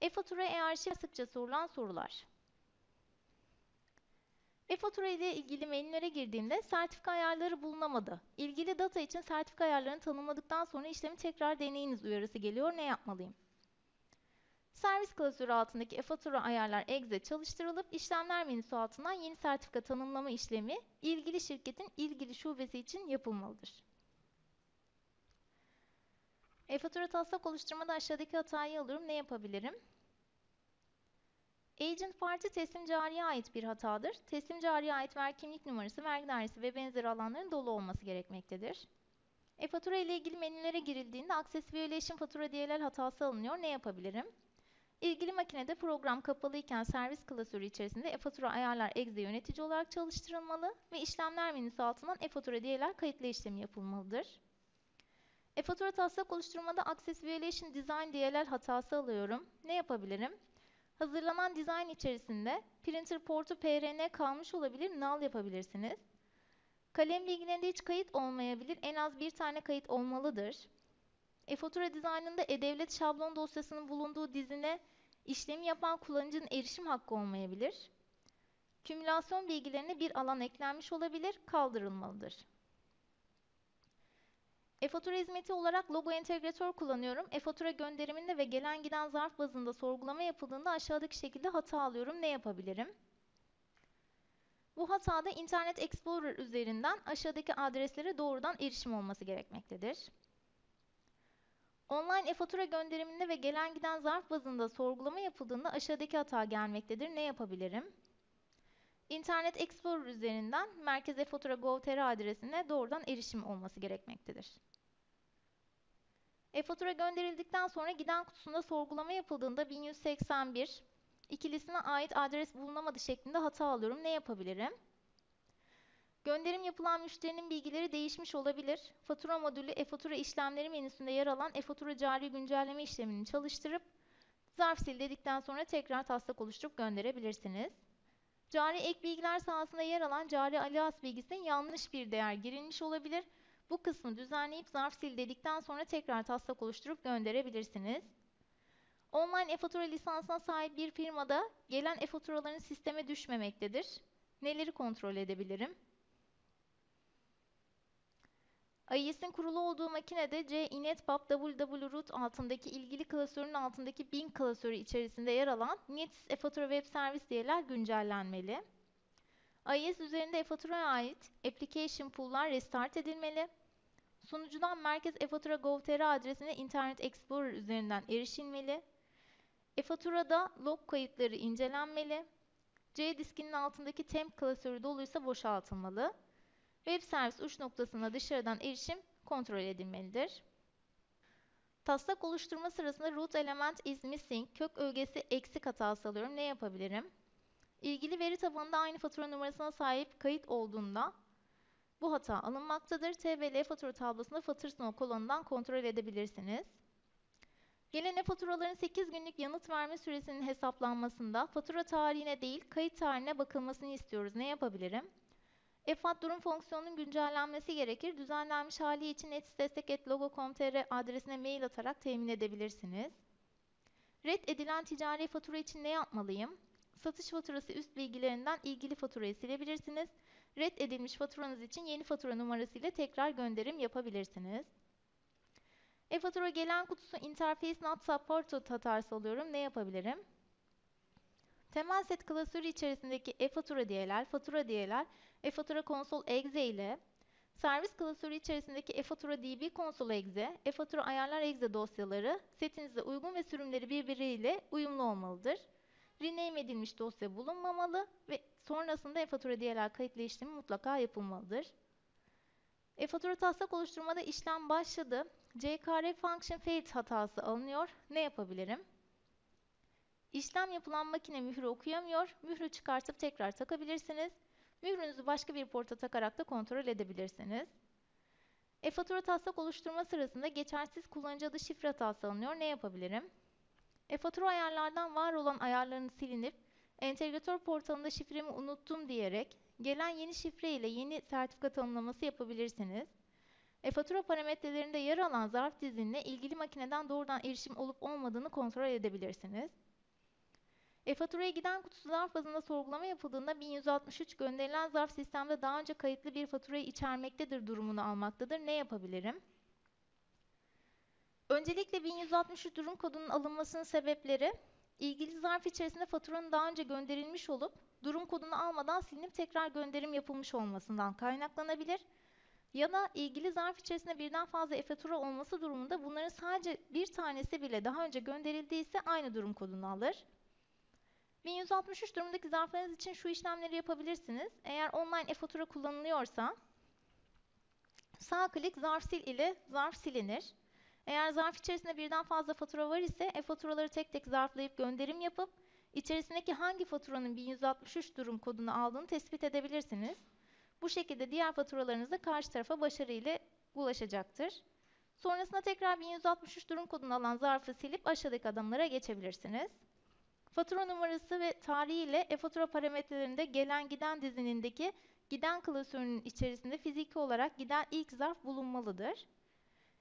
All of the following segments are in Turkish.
E-fatura e-arşiv sıkça sorulan sorular. E-fatura ile ilgili menülere girdiğimde sertifika ayarları bulunamadı. İlgili data için sertifika ayarlarını tanımladıktan sonra işlemi tekrar deneyiniz uyarısı geliyor. Ne yapmalıyım? Servis klasörü altındaki e-fatura ayarlar exe çalıştırılıp işlemler menüsü altından yeni sertifika tanımlama işlemi ilgili şirketin ilgili şubesi için yapılmalıdır. E-fatura taslak oluşturmada aşağıdaki hatayı alıyorum. Ne yapabilirim? Agent Parti teslim cariye ait bir hatadır. Teslim cariye ait ver kimlik numarası, vergi dairesi ve benzeri alanların dolu olması gerekmektedir. E-fatura ile ilgili menülere girildiğinde Access Violation fatura DLL hatası alınıyor. Ne yapabilirim? İlgili makinede program kapalı iken servis klasörü içerisinde e-fatura ayarlar exe yönetici olarak çalıştırılmalı ve işlemler menüsü altından e-fatura DLL kayıtlı işlemi yapılmalıdır. E-fatura taslak oluşturmada Access Violation Design DLL hatası alıyorum. Ne yapabilirim? Hazırlanan dizayn içerisinde printer portu PRN kalmış olabilir, null yapabilirsiniz. Kalem bilgilerinde hiç kayıt olmayabilir, en az bir tane kayıt olmalıdır. E-fatura dizaynında e-devlet şablon dosyasının bulunduğu dizine işlemi yapan kullanıcının erişim hakkı olmayabilir. Kümülasyon bilgilerine bir alan eklenmiş olabilir, kaldırılmalıdır. E-fatura hizmeti olarak logo entegratör kullanıyorum. E-fatura gönderiminde ve gelen giden zarf bazında sorgulama yapıldığında aşağıdaki şekilde hata alıyorum. Ne yapabilirim? Bu hatada Internet Explorer üzerinden aşağıdaki adreslere doğrudan erişim olması gerekmektedir. Online e-fatura gönderiminde ve gelen giden zarf bazında sorgulama yapıldığında aşağıdaki hata gelmektedir. Ne yapabilirim? Internet Explorer üzerinden Merkez e-fatura gov.tr adresine doğrudan erişim olması gerekmektedir. E-fatura gönderildikten sonra giden kutusunda sorgulama yapıldığında 1181 ikilisine ait adres bulunamadı şeklinde hata alıyorum. Ne yapabilirim? Gönderim yapılan müşterinin bilgileri değişmiş olabilir. Fatura modülü e-fatura işlemleri menüsünde yer alan e-fatura cari güncelleme işlemini çalıştırıp zarf sil dedikten sonra tekrar taslak oluşturup gönderebilirsiniz. Cari ek bilgiler sahasında yer alan cari alias bilgisinin yanlış bir değer girilmiş olabilir. Bu kısmı düzenleyip zarf sil dedikten sonra tekrar taslak oluşturup gönderebilirsiniz. Online e-fatura lisansına sahip bir firmada gelen e-faturaların sisteme düşmemektedir. Neleri kontrol edebilirim? AIS'in kurulu olduğu makinede C inetpub www altındaki ilgili klasörün altındaki bin klasörü içerisinde yer alan Netis e-fatura web servis diyeler güncellenmeli. AIS üzerinde e-faturaya ait application pool'lar restart edilmeli. Sunucudan Merkez e-fatura gov.tr adresine Internet Explorer üzerinden erişilmeli. E-faturada log kayıtları incelenmeli. C diskinin altındaki temp klasörü doluysa boşaltılmalı. Web servis uç noktasına dışarıdan erişim kontrol edilmelidir. Taslak oluşturma sırasında root element is missing, kök ögesi eksik hatası alıyorum. Ne yapabilirim? İlgili veri tabanında aynı fatura numarasına sahip kayıt olduğunda bu hata alınmaktadır. TBL fatura tablosunda faturasno kolonundan kontrol edebilirsiniz. Gelen e-faturaların 8 günlük yanıt verme süresinin hesaplanmasında fatura tarihine değil kayıt tarihine bakılmasını istiyoruz. Ne yapabilirim? EFAT durum fonksiyonunun güncellenmesi gerekir. Düzenlenmiş hali için netisdestek.logo.com.tr adresine mail atarak temin edebilirsiniz. Red edilen ticari fatura için ne yapmalıyım? Satış faturası üst bilgilerinden ilgili faturayı silebilirsiniz. Red edilmiş faturanız için yeni fatura numarası ile tekrar gönderim yapabilirsiniz. E-fatura gelen kutusu interface not supported hatası alıyorum. Ne yapabilirim? Temel set klasörü içerisindeki e-fatura diyeler, fatura diyeler, e-fatura konsol exe ile servis klasörü içerisindeki e-fatura db konsol exe, e-fatura ayarlar exe dosyaları setinize uygun ve sürümleri birbiriyle uyumlu olmalıdır. Rename edilmiş dosya bulunmamalı ve sonrasında e-fatura diyeler kayıtlı işlemi mutlaka yapılmalıdır. E-fatura taslak oluşturmada işlem başladı. CKR function failed hatası alınıyor. Ne yapabilirim? İşlem yapılan makine mührü okuyamıyor. Mührü çıkartıp tekrar takabilirsiniz. Mührünüzü başka bir porta takarak da kontrol edebilirsiniz. E-fatura taslak oluşturma sırasında geçersiz kullanıcı adı şifre hatası alınıyor. Ne yapabilirim? E-fatura ayarlardan var olan ayarlarını silinip entegratör portalında şifremi unuttum diyerek gelen yeni şifre ile yeni sertifika tanımlaması yapabilirsiniz. E-fatura parametrelerinde yer alan zarf dizinine ilgili makineden doğrudan erişim olup olmadığını kontrol edebilirsiniz. E-faturaya giden kutusu zarf bazında sorgulama yapıldığında 1163 gönderilen zarf sistemde daha önce kayıtlı bir faturayı içermektedir durumunu almaktadır. Ne yapabilirim? Öncelikle 1163 durum kodunun alınmasının sebepleri ilgili zarf içerisinde faturanın daha önce gönderilmiş olup durum kodunu almadan silinip tekrar gönderim yapılmış olmasından kaynaklanabilir. Ya da ilgili zarf içerisinde birden fazla e-fatura olması durumunda bunların sadece bir tanesi bile daha önce gönderildiyse aynı durum kodunu alır. 1163 durumundaki zarflarınız için şu işlemleri yapabilirsiniz. Eğer online e-fatura kullanılıyorsa sağ klik zarf sil ile zarf silinir. Eğer zarf içerisinde birden fazla fatura var ise e-faturaları tek tek zarflayıp gönderim yapıp içerisindeki hangi faturanın 1163 durum kodunu aldığını tespit edebilirsiniz. Bu şekilde diğer faturalarınız da karşı tarafa başarı ile ulaşacaktır. Sonrasında tekrar 1163 durum kodunu alan zarfı silip aşağıdaki adımlara geçebilirsiniz. Fatura numarası ve tarihi ile e-fatura parametrelerinde gelen giden dizinindeki giden klasörünün içerisinde fiziki olarak giden ilk zarf bulunmalıdır.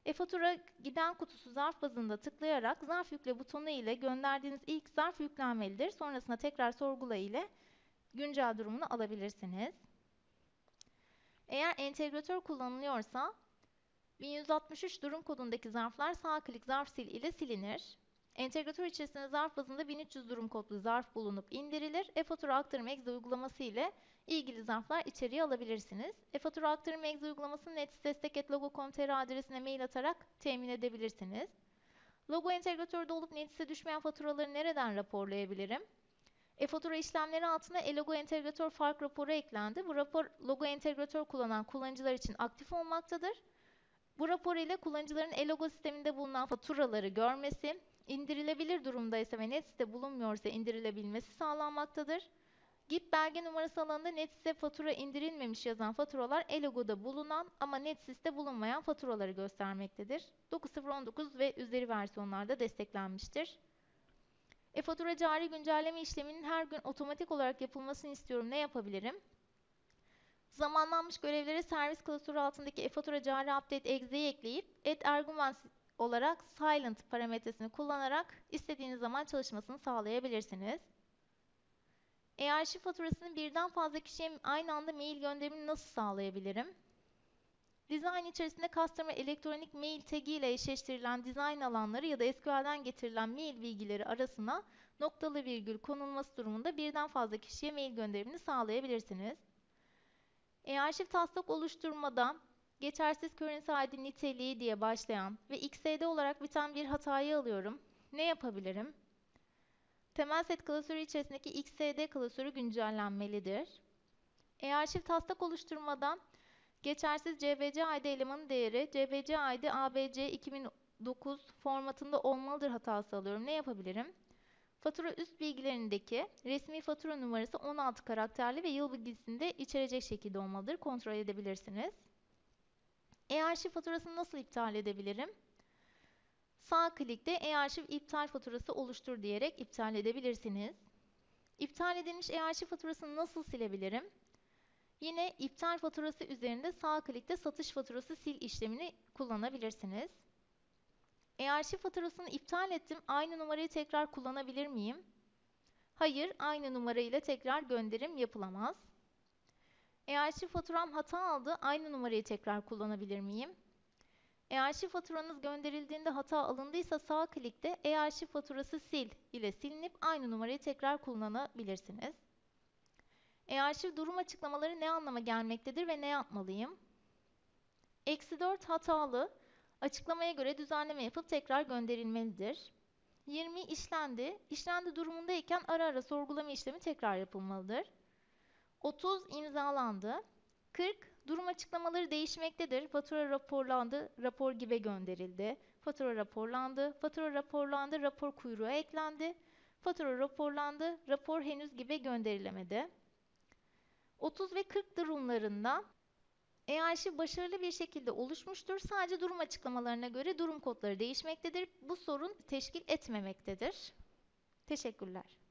E-fatura giden kutusu zarf bazında tıklayarak zarf yükle butonu ile gönderdiğiniz ilk zarf yüklenmelidir. Sonrasında tekrar sorgula ile güncel durumunu alabilirsiniz. Eğer entegratör kullanılıyorsa 1163 durum kodundaki zarflar sağ klik zarf sil ile silinir. Entegratör içerisinde zarf bazında 1300 durum kodlu zarf bulunup indirilir. E-fatura aktarım exe uygulaması ile ilgili zarflar içeriye alabilirsiniz. E-fatura aktarım exe uygulamasını netsdestek.logo.com.tr adresine mail atarak temin edebilirsiniz. Logo entegratörde olup Nets'e düşmeyen faturaları nereden raporlayabilirim? E-fatura işlemleri altına e-logo entegratör fark raporu eklendi. Bu rapor logo entegratör kullanan kullanıcılar için aktif olmaktadır. Bu rapor ile kullanıcıların e-logo sisteminde bulunan faturaları görmesi, indirilebilir durumdaysa ve Nets'te bulunmuyorsa indirilebilmesi sağlanmaktadır. GIP belge numarası alanında NetSys'e fatura indirilmemiş yazan faturalar e-logoda bulunan ama NetSys'te bulunmayan faturaları göstermektedir. 9.0.19 ve üzeri versiyonlarda desteklenmiştir. E-fatura cari güncelleme işleminin her gün otomatik olarak yapılmasını istiyorum. Ne yapabilirim? Zamanlanmış görevlere servis klasörü altındaki e-fatura cari update exe'yi ekleyip add argument olarak silent parametresini kullanarak istediğiniz zaman çalışmasını sağlayabilirsiniz. E-arşiv faturasını birden fazla kişiye aynı anda mail gönderimini nasıl sağlayabilirim? Design içerisinde Customer elektronik mail tagi ile eşleştirilen design alanları ya da SQL'den getirilen mail bilgileri arasına noktalı virgül konulması durumunda birden fazla kişiye mail gönderimini sağlayabilirsiniz. E-arşiv taslak oluşturmada geçersiz currency ID niteliği diye başlayan ve XSD olarak biten bir hatayı alıyorum. Ne yapabilirim? Temel set klasörü içerisindeki XSD klasörü güncellenmelidir. E-arşiv taslak oluşturmadan geçersiz CBC ID elemanı değeri CBC ID ABC 2009 formatında olmalıdır hatası alıyorum. Ne yapabilirim? Fatura üst bilgilerindeki resmi fatura numarası 16 karakterli ve yıl bilgisini de içerecek şekilde olmalıdır. Kontrol edebilirsiniz. E-arşiv faturasını nasıl iptal edebilirim? Sağ klikte e-arşiv iptal faturası oluştur diyerek iptal edebilirsiniz. İptal edilmiş e-arşiv faturasını nasıl silebilirim? Yine iptal faturası üzerinde sağ klikte satış faturası sil işlemini kullanabilirsiniz. E-arşiv faturasını iptal ettim. Aynı numarayı tekrar kullanabilir miyim? Hayır, aynı numarayla tekrar gönderim yapılamaz. E-arşiv faturam hata aldı. Aynı numarayı tekrar kullanabilir miyim? E-arşiv faturanız gönderildiğinde hata alındıysa sağ klikte e-arşiv faturası sil ile silinip aynı numarayı tekrar kullanabilirsiniz. E-arşiv durum açıklamaları ne anlama gelmektedir ve ne yapmalıyım? Eksi 4 hatalı, açıklamaya göre düzenleme yapıp tekrar gönderilmelidir. 20 işlendi, işlendi durumundayken ara ara sorgulama işlemi tekrar yapılmalıdır. 30 imzalandı. 40 durum açıklamaları değişmektedir. Fatura raporlandı, rapor gibi gönderildi. Fatura raporlandı, fatura raporlandı, rapor kuyruğa eklendi. Fatura raporlandı, rapor henüz gibi gönderilemedi. 30 ve 40 durumlarında e-arşiv başarılı bir şekilde oluşmuştur. Sadece durum açıklamalarına göre durum kodları değişmektedir. Bu sorun teşkil etmemektedir. Teşekkürler.